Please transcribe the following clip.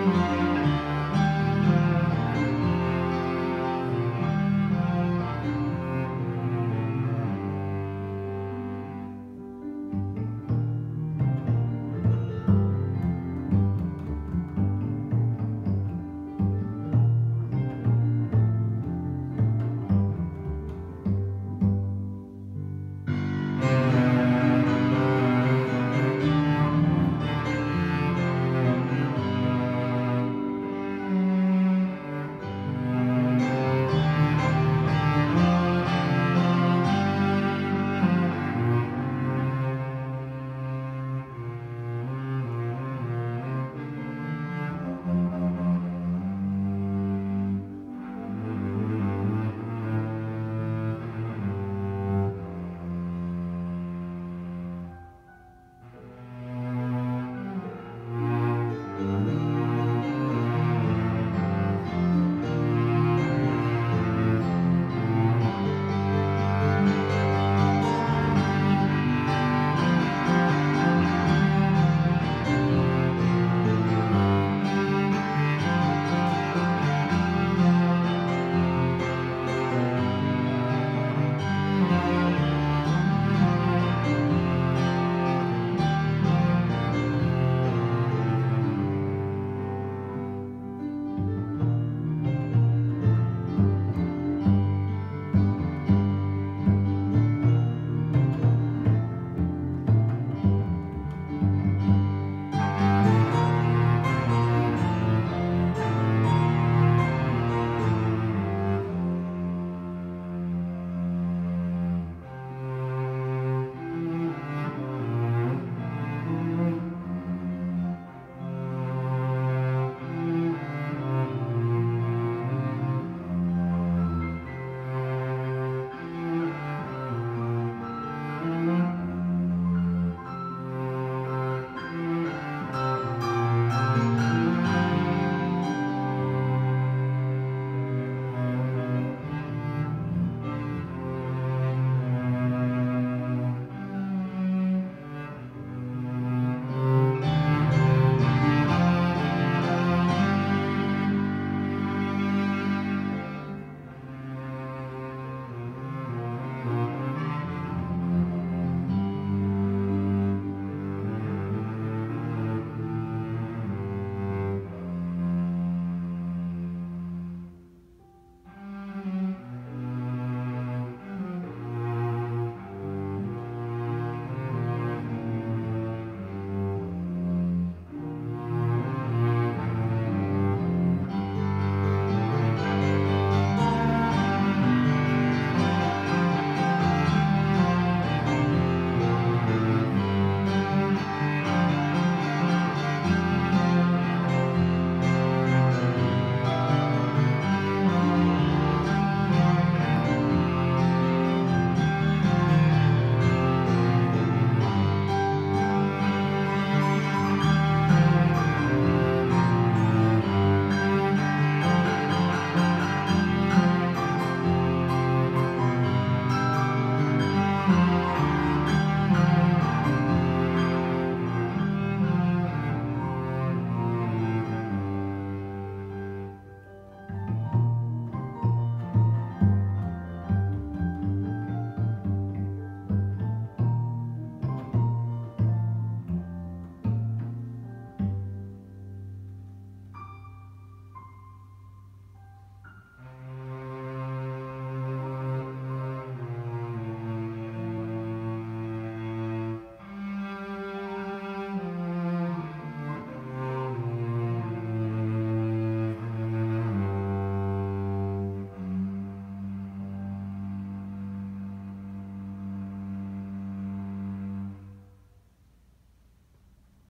Mm-hmm.